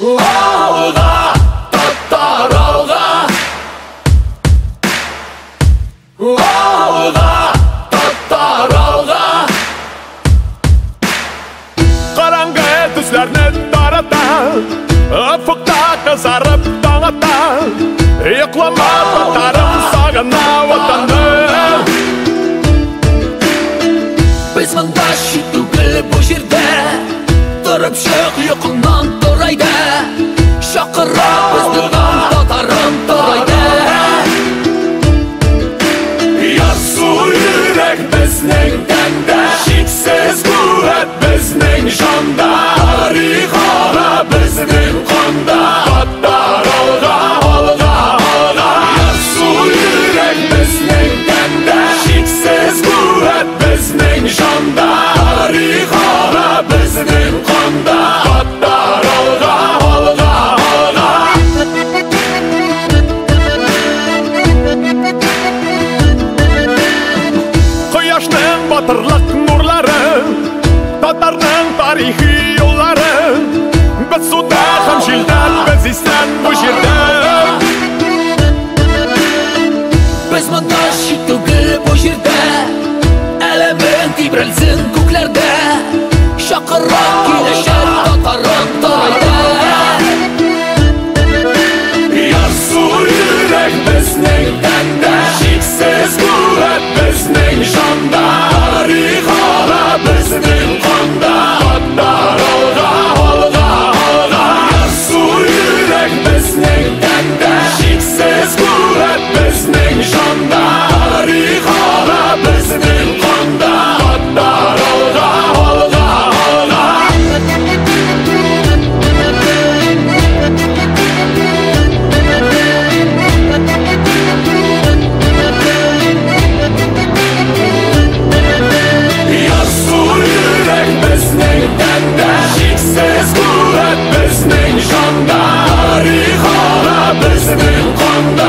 Алға, тоттар алға Алға, тоттар алға Қараңғы түслерні тарата Ұфықта қызарып таң ата Ұйқлама тоттарым сағына отанды Біз мында ши түгіл бұл жерде Тұрып шық ұйқыңнан біздің жанда Тарих аға біздің қанда Аттар алға, алға, алға Ярсу жүрек біздің тәнді Шексіз қуат біздің жанда аға біздің қанда Аттар алға, алға, алға Құяштың батырлық нұрлары Татардың исән бұл жерде Біз мында ши түгіл бұл жерде Әлемің Шексіз қуат біздің жанда Тарих аға